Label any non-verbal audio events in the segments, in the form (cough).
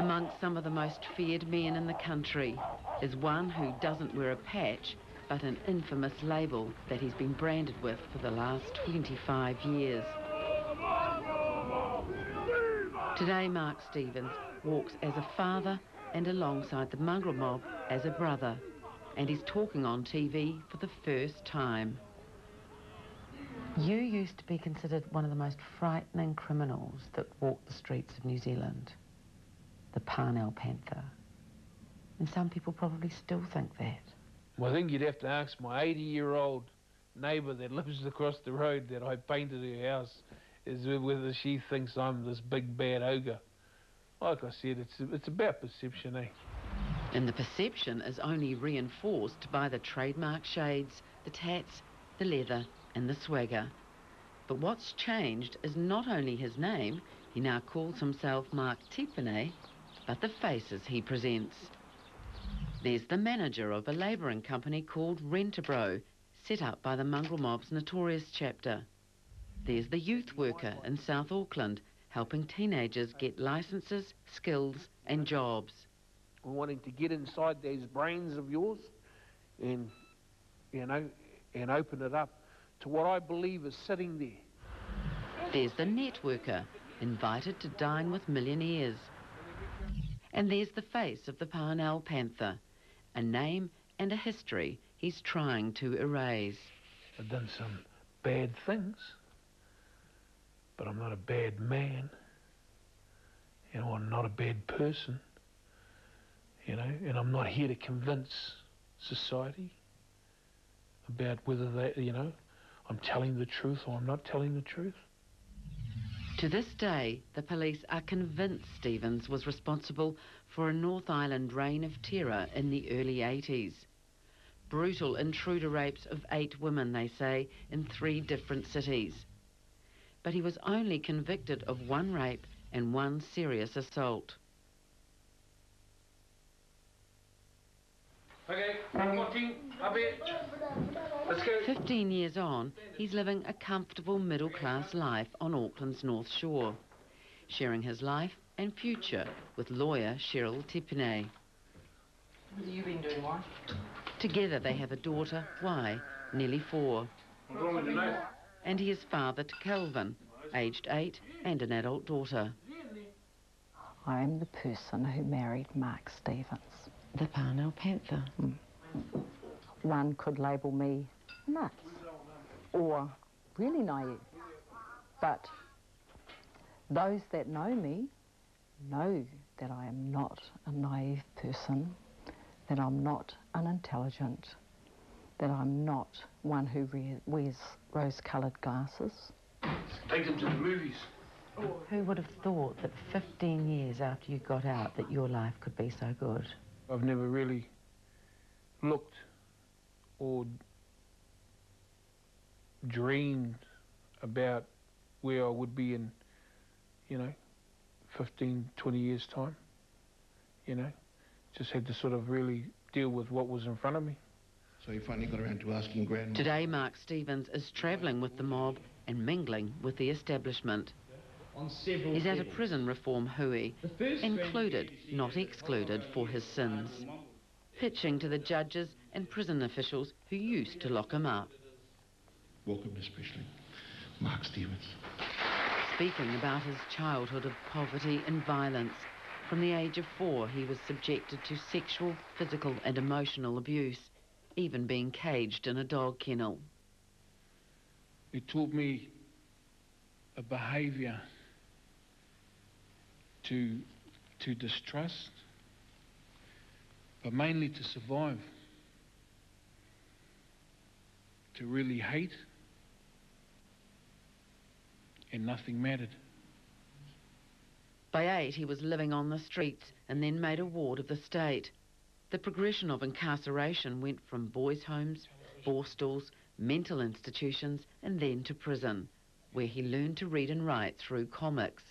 Amongst some of the most feared men in the country is one who doesn't wear a patch, but an infamous label that he's been branded with for the last 25 years. Today, Mark Stevens walks as a father and alongside the mongrel mob as a brother, and he's talking on TV for the first time. You used to be considered one of the most frightening criminals that walked the streets of New Zealand, the Parnell Panther. And some people probably still think that. Well, I think you'd have to ask my 80-year-old neighbour that (laughs) lives across the road that I painted her house is whether she thinks I'm this big bad ogre. Like I said, it's, it's about perception, eh? And the perception is only reinforced by the trademark shades, the tats, the leather and the swagger. But what's changed is not only his name, he now calls himself Mark Tipene, but the faces he presents. There's the manager of a labouring company called Rentabro, set up by the mongrel mob's notorious chapter. There's the youth worker in South Auckland, helping teenagers get licences, skills and jobs. We're wanting to get inside those brains of yours and, you know, and open it up to what I believe is sitting there. There's the networker, invited to dine with millionaires. And there's the face of the Parnell Panther, a name and a history he's trying to erase. I've done some bad things, but I'm not a bad man. You know, I'm not a bad person. You know, and I'm not here to convince society about whether they, you know, I'm telling the truth or I'm not telling the truth. To this day, the police are convinced Stevens was responsible for a North Island reign of terror in the early 80s. Brutal intruder rapes of eight women, they say, in three different cities. But he was only convicted of one rape and one serious assault. Okay, watching, a bit. Let's go. 15 years on, he's living a comfortable middle-class life on Auckland's North Shore, sharing his life and future with lawyer Cheryl Tipene. What have you been doing, wife? Together they have a daughter, Y, nearly four. And he is father to Kelvin, aged eight, and an adult daughter. I am the person who married Mark Stevens. The Parnell Panther. Mm. One could label me nuts or really naive. But those that know me know that I am not a naive person, that I'm not unintelligent, that I'm not one who wears rose-coloured glasses. Take them to the movies. Who would have thought that 15 years after you got out that your life could be so good? I've never really looked or dreamed about where I would be in, you know, 15, 20 years' time. You know, just had to sort of really deal with what was in front of me. So you finally got around to asking Grandma. Today, Mark Stevens is travelling with the mob and mingling with the establishment. He's at a prison reform hui, included, not excluded, for his sins. Pitching to the judges and prison officials who used to lock him up. Welcome especially, Mark Stevens. Speaking about his childhood of poverty and violence. From the age of four, he was subjected to sexual, physical and emotional abuse, even being caged in a dog kennel. It taught me a behaviour to, to distrust, but mainly to survive, to really hate, and nothing mattered. By eight, he was living on the streets and then made a ward of the state. The progression of incarceration went from boys' homes, borstals, mental institutions, and then to prison, where he learned to read and write through comics.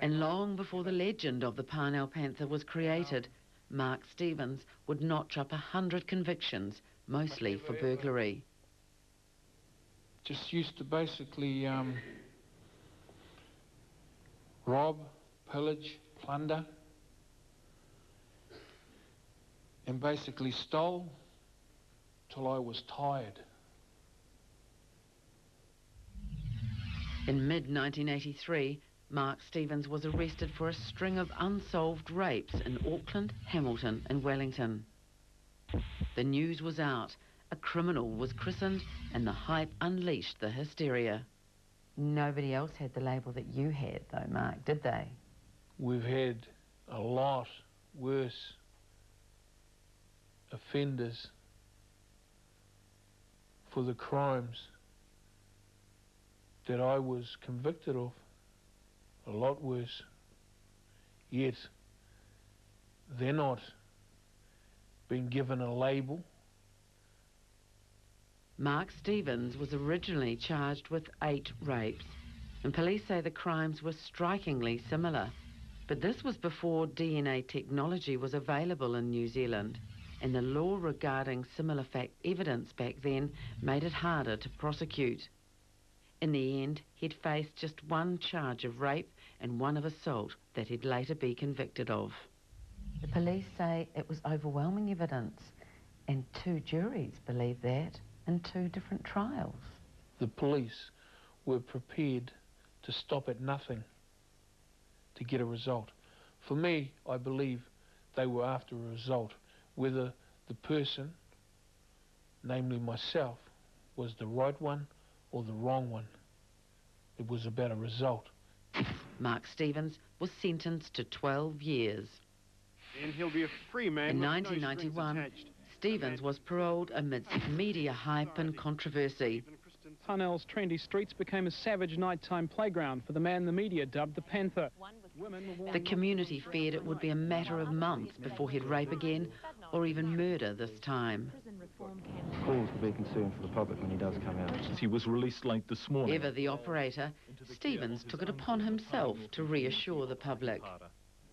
And long before the legend of the Parnell Panther was created, Mark Stevens would notch up a hundred convictions, mostly for burglary. Just used to basically um, rob, pillage, plunder, and basically stole till I was tired. In mid 1983, Mark Stevens was arrested for a string of unsolved rapes in Auckland, Hamilton, and Wellington. The news was out, a criminal was christened, and the hype unleashed the hysteria. Nobody else had the label that you had, though, Mark, did they? We've had a lot worse offenders for the crimes that I was convicted of. A lot worse. Yet, they're not being given a label. Mark Stevens was originally charged with eight rapes, and police say the crimes were strikingly similar. But this was before DNA technology was available in New Zealand, and the law regarding similar fact evidence back then made it harder to prosecute. In the end, he'd faced just one charge of rape and one of assault that he'd later be convicted of. The police say it was overwhelming evidence, and two juries believe that in two different trials. The police were prepared to stop at nothing to get a result. For me, I believe they were after a result, whether the person, namely myself, was the right one or the wrong one. It was about a result. Mark Stevens was sentenced to 12 years. And he'll be a free man. In with no 1991, strings attached. Stevens was paroled amidst media hype and controversy. Parnell's trendy streets became a savage nighttime playground for the man the media dubbed the Panther. Women were warned The community feared it would be a matter of months before he'd rape again or even murder this time. Calls to be concerned for the public when he does come out. He was released late this morning. Ever the operator, Stevens took it upon himself to reassure the public.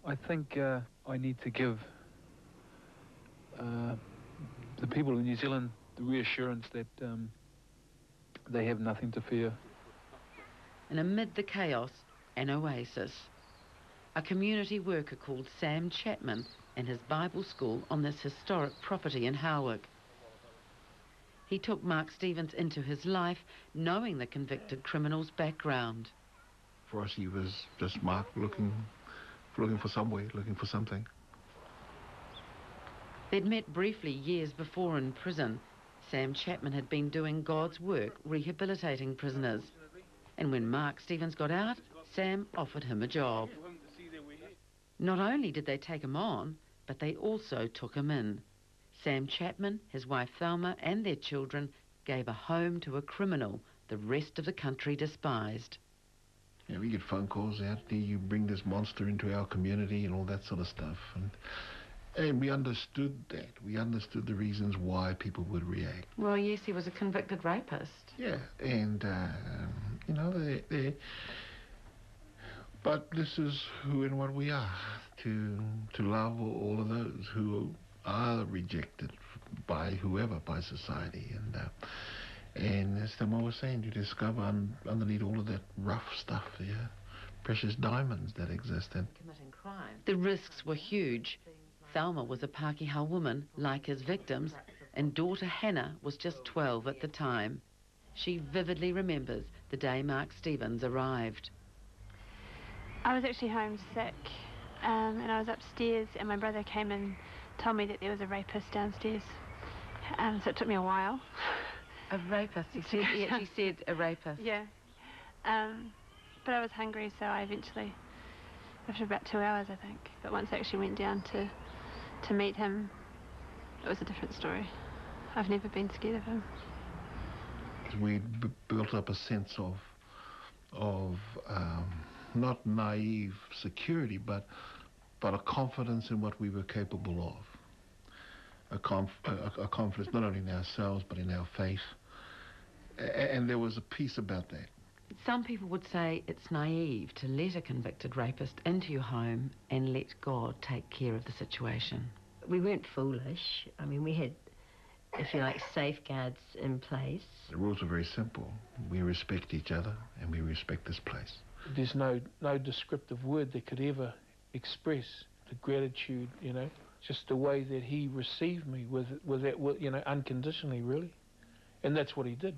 I think uh, I need to give uh, the people in New Zealand the reassurance that um, they have nothing to fear. And amid the chaos, an oasis. A community worker called Sam Chapman and his Bible school on this historic property in Howick. He took Mark Stevens into his life, knowing the convicted criminal's background. For us, he was just Mark looking, looking for some way, looking for something. They'd met briefly years before in prison. Sam Chapman had been doing God's work, rehabilitating prisoners. And when Mark Stevens got out, Sam offered him a job. Not only did they take him on, but they also took him in. Sam Chapman, his wife Thelma, and their children gave a home to a criminal the rest of the country despised. Yeah, we get phone calls out there, you bring this monster into our community and all that sort of stuff. And, and we understood that. We understood the reasons why people would react. Well, yes, he was a convicted rapist. Yeah, and, uh, you know, they, they... But this is who and what we are, to, to love all of those who are rejected by whoever, by society. And, uh, and as Thelma was saying, you discover un- underneath all of that rough stuff, yeah, precious diamonds that exist. And committing crime. The risks were huge. Thelma was a Pākehā woman, like his victims, and daughter Hannah was just 12 at the time. She vividly remembers the day Mark Stevens arrived. I was actually homesick, um, and I was upstairs, and my brother came and told me that there was a rapist downstairs. Um, so it took me a while. A rapist. He (laughs) said, he actually said a rapist. Yeah. Um, but I was hungry, so I eventually, after about two hours, I think, but once I actually went down to, to meet him, it was a different story. I've never been scared of him. we built up a sense of, of um, not naive security, but, but a confidence in what we were capable of. A, conf- a, a confidence not only in ourselves, but in our faith. A- and there was a peace about that. Some people would say it's naive to let a convicted rapist into your home and let God take care of the situation. We weren't foolish. I mean, we had, if you like, safeguards in place. The rules are very simple. We respect each other, and we respect this place. There's no, no descriptive word that could ever express the gratitude, you know. just the way that he received me with with that with, you know unconditionally really, and that's what he did.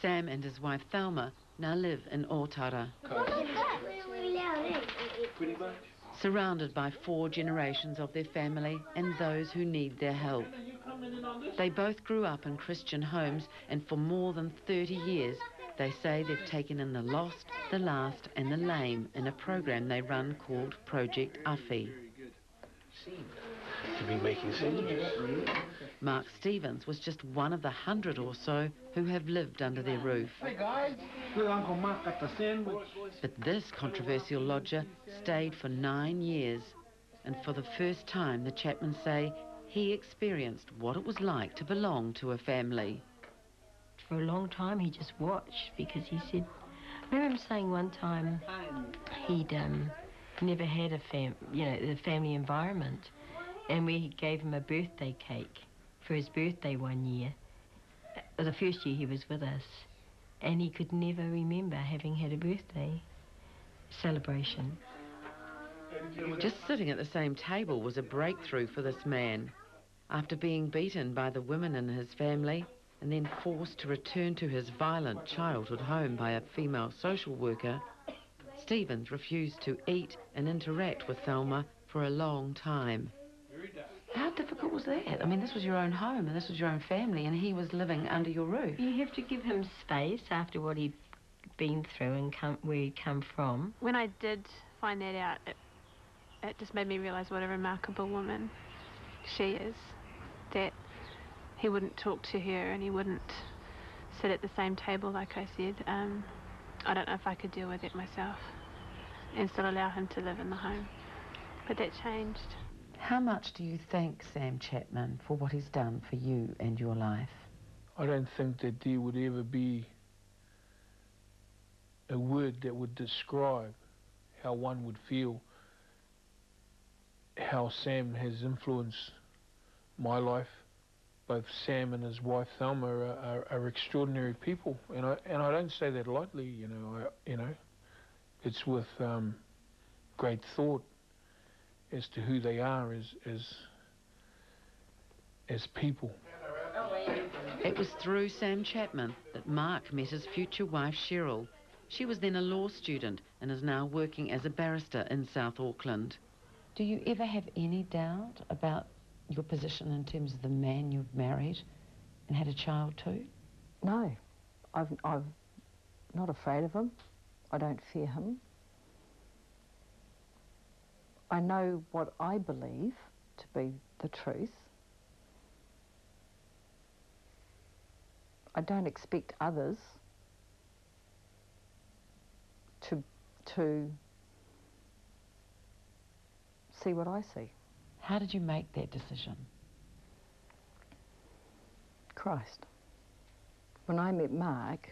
Sam and his wife Thelma now live in Otara. Surrounded by four generations of their family and those who need their help. They both grew up in Christian homes and for more than 30 years they say they've taken in the lost, the last and the lame in a program they run called Project Afi. Making. Mark Stevens was just one of the hundred or so who have lived under their roof. Hey guys, look, Uncle Mark got the sandwich. But this controversial lodger stayed for nine years. And for the first time, the Chapmans say he experienced what it was like to belong to a family. For a long time, he just watched because he said, I remember him saying one time he'd um, never had a fam, you know, the family environment, and we gave him a birthday cake for his birthday one year. Uh, The first year he was with us, and he could never remember having had a birthday celebration. Just sitting at the same table was a breakthrough for this man. After being beaten by the women in his family and then forced to return to his violent childhood home by a female social worker, Stevens refused to eat and interact with Thelma for a long time. How difficult was that? I mean, this was your own home and this was your own family and he was living under your roof. You have to give him space after what he'd been through and come, where he'd come from. When I did find that out, it, it just made me realise what a remarkable woman she is. That he wouldn't talk to her and he wouldn't sit at the same table, like I said. Um, I don't know if I could deal with it myself and still allow him to live in the home. But that changed. How much do you thank Sam Chapman for what he's done for you and your life? I don't think that there would ever be a word that would describe how one would feel how Sam has influenced my life. Both Sam and his wife Thelma are, are, are extraordinary people, and I and I don't say that lightly. You know, I, you know, it's with um, great thought as to who they are as as as people. It was through Sam Chapman that Mark met his future wife Cheryl. She was then a law student and is now working as a barrister in South Auckland. Do you ever have any doubt about your position in terms of the man you've married and had a child to? No, I've, I'm not afraid of him. I don't fear him. I know what I believe to be the truth. I don't expect others to to see what I see. How did you make that decision? Christ. When I met Mark,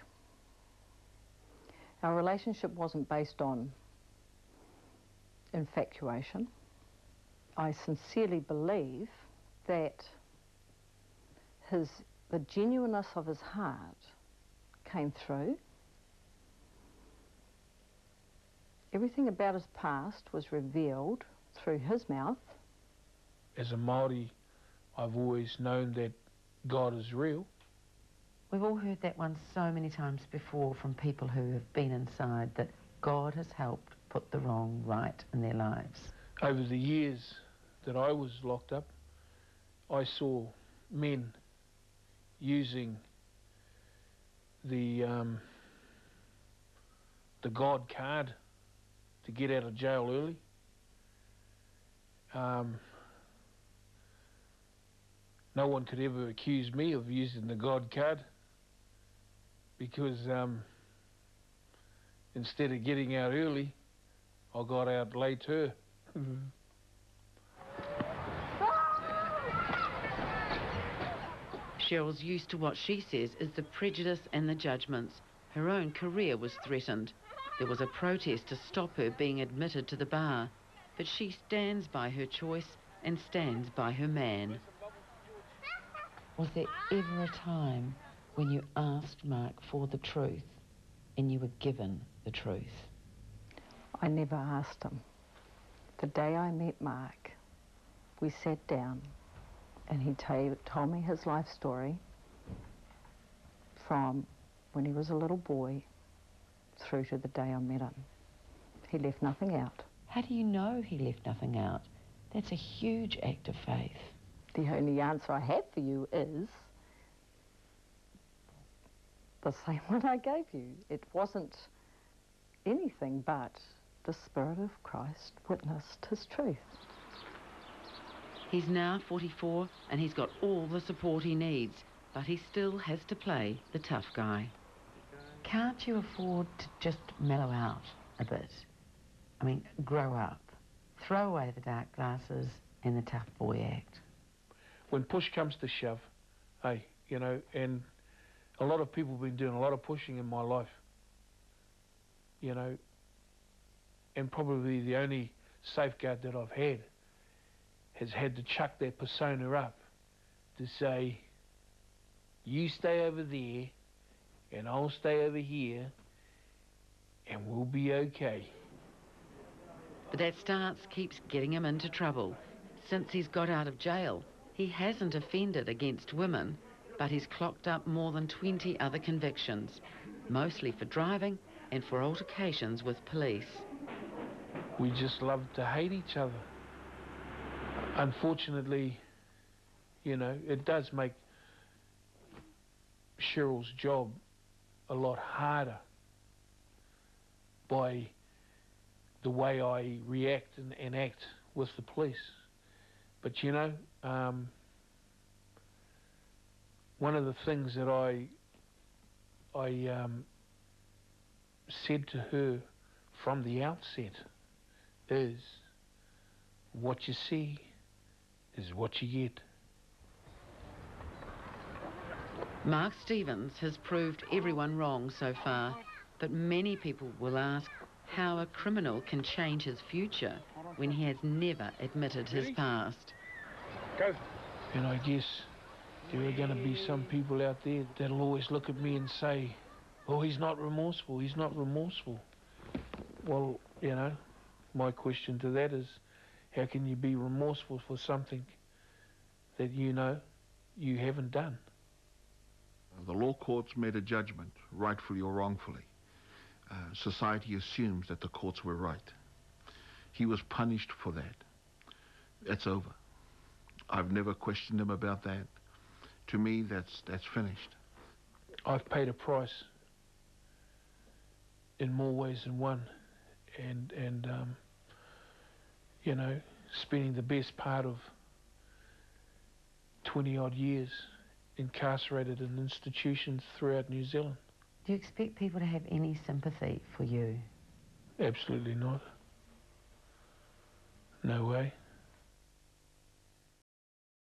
our relationship wasn't based on infatuation. I sincerely believe that his the genuineness of his heart came through. Everything about his past was revealed through his mouth. As a Maori, I've always known that God is real. We've all heard that one so many times before from people who have been inside that God has helped put the wrong right in their lives. Over the years that I was locked up, I saw men using the um, the God card to get out of jail early. Um, no one could ever accuse me of using the God card because um, instead of getting out early, I got out later. Cheryl's used to what she says is the prejudice and the judgments. Her own career was threatened. There was a protest to stop her being admitted to the bar, but she stands by her choice and stands by her man. Was there ever a time when you asked Mark for the truth and you were given the truth? I never asked him. The day I met Mark, we sat down and he told me his life story from when he was a little boy through to the day I met him. He left nothing out. How do you know he left nothing out? That's a huge act of faith. The only answer I have for you is the same (laughs) one I gave you. It wasn't anything but the Spirit of Christ witnessed his truth. He's now 44 and he's got all the support he needs, but he still has to play the tough guy. Can't you afford to just mellow out a bit? I mean, grow up. Throw away the dark glasses and the tough boy act. When push comes to shove, hey, you know, and a lot of people have been doing a lot of pushing in my life, you know, and probably the only safeguard that I've had has had to chuck that persona up to say, you stay over there and I'll stay over here and we'll be okay. But that stance keeps getting him into trouble. Since he's got out of jail, he hasn't offended against women, but he's clocked up more than 20 other convictions, mostly for driving and for altercations with police. We just love to hate each other. Unfortunately, you know, it does make Cheryl's job a lot harder by the way I react and, and act with the police. But you know, um, one of the things that I I um, said to her from the outset is what you see is what you get. Mark Stevens has proved everyone wrong so far, but many people will ask how a criminal can change his future when he has never admitted his past. Go. And I guess there are going to be some people out there that'll always look at me and say, oh, he's not remorseful, he's not remorseful. Well, you know, my question to that is, how can you be remorseful for something that you know you haven't done? The law courts made a judgment, rightfully or wrongfully. Uh, society assumes that the courts were right. He was punished for that. It's over. I've never questioned him about that. To me, that's that's finished. I've paid a price in more ways than one, and and um, you know, spending the best part of twenty odd years incarcerated in institutions throughout New Zealand. Do you expect people to have any sympathy for you? Absolutely not. No way.